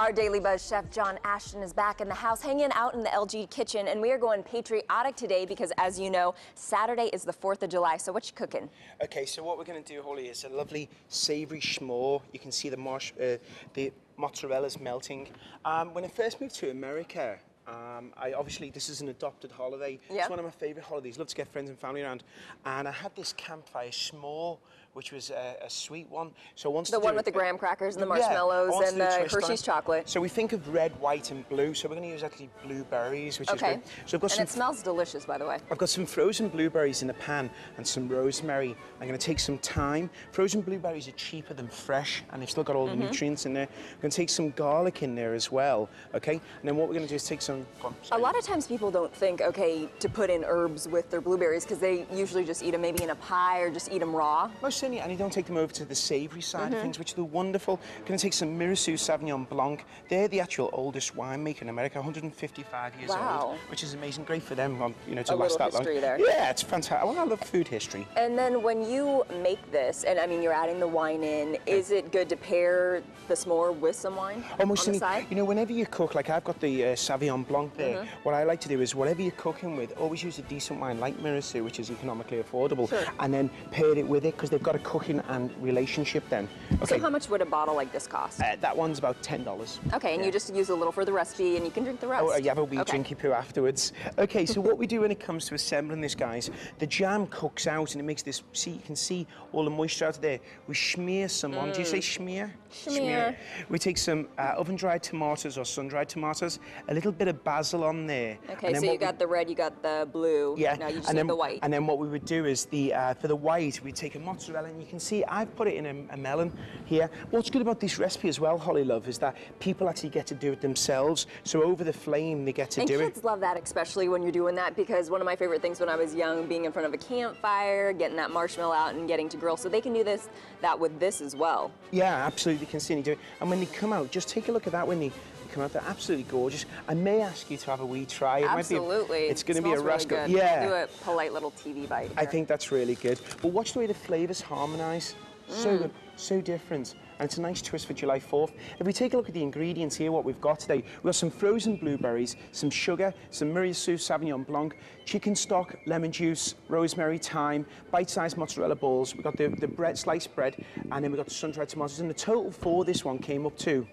Our Daily Buzz chef Jon Ashton is back in the house, hanging out in the LG kitchen, and we are going patriotic today because, as you know, Saturday is the 4th of July. So, what you cooking? Okay, so what we're going to do, Holly, is a lovely savoury schmore. You can see the marsh, uh, the melting. Um, when I first moved to America, um, I obviously this is an adopted holiday. Yep. It's one of my favourite holidays. Love to get friends and family around, and I had this campfire s'more, which was a, a sweet one. So once The one with the graham crackers and the marshmallows and the Hershey's chocolate. So we think of red, white, and blue. So we're going to use actually blueberries, which Okay. is good. So I've got and some it smells delicious, by the way. I've got some frozen blueberries in a pan and some rosemary. I'm going to take some thyme. Frozen blueberries are cheaper than fresh, and they've still got all Mm-hmm. the nutrients in there. I'm going to take some garlic in there as well, okay? And then what we're going to do is take some... A lot of times people don't think, okay, to put in herbs with their blueberries because they usually just eat them maybe in a pie or just eat them raw. Most certainly, and you don't take them over to the savoury side Mm-hmm. of things, which are wonderful. going to take some Mirassou Sauvignon Blanc. They're the actual oldest winemaker in America, 155 years Wow. old, which is amazing. Great for them, you know, to A last that long. history there. Yeah, it's fantastic. Well, I love food history. And then when you make this, and I mean you're adding the wine in, is it good to pair the s'more with some wine Almost on the side? You know, whenever you cook, like I've got the uh, Sauvignon Blanc there, Mm-hmm. what I like to do is whatever you're cooking with, always use a decent wine like Mirassou, which is economically affordable, Sure. and then pair it with it because they've got a cooking and relationship then. Okay, So how much would a bottle like this cost? uh, that one's about $10. Okay, and you just use a little for the recipe and you can drink the rest. Oh, you have a wee okay. drinky poo afterwards. Okay, so what we do when it comes to assembling this, guys, the jam cooks out and it makes this, see, you can see all the moisture out of there. We smear some on. Do you say smear? Mm. Smear. We take some uh, oven-dried tomatoes or sun-dried tomatoes, a little bit of basil on there. Okay, and so you we- got the red, you got the blue. yeah, Now you just and need then the white. And then what we would do is the uh, for the white, we take a mozzarella, and you can see I've put it in a, a melon here. What's good about this recipe as well, Holly Love, is that people actually get to do it themselves. So over the flame, they get to and do kids it. love that, especially when you're doing that, because one of my favorite things when I was young, being in front of a campfire, getting that marshmallow out and getting to grill. So they can do this, that with this as well. Yeah, absolutely, can see you do it. And when they come out, just take a look at that when they. Come out, they're absolutely gorgeous. I may ask you to have a wee try. It might be a- Absolutely. it's going to be a really rascal. good. Yeah. Do a polite little TV bite. I think that's really good. But watch the way the flavours harmonise. So Mm. good, so different. And it's a nice twist for July 4th. If we take a look at the ingredients here, what we've got today, we've got some frozen blueberries, some sugar, some Mirassou Sauvignon Blanc, chicken stock, lemon juice, rosemary, thyme, bite-sized mozzarella balls. We've got the, the bread, sliced bread, and then we've got the sun-dried tomatoes. And the total for this one came up to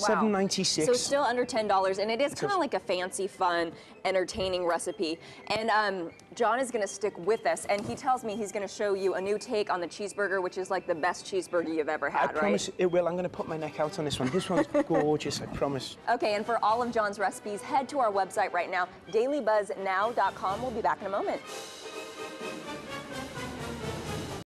Wow. 7.96. So still under ten dollars, and it is kind of like a fancy, fun, entertaining recipe. And um, Jon is going to stick with us, and he tells me he's going to show you a new take on the cheeseburger, which is like the best cheeseburger you've ever I had, right? I promise it will. I'm going to put my neck out on this one. This one's gorgeous, I promise. Okay, and for all of Jon's recipes, head to our website right now, dailybuzznow.com. We'll be back in a moment.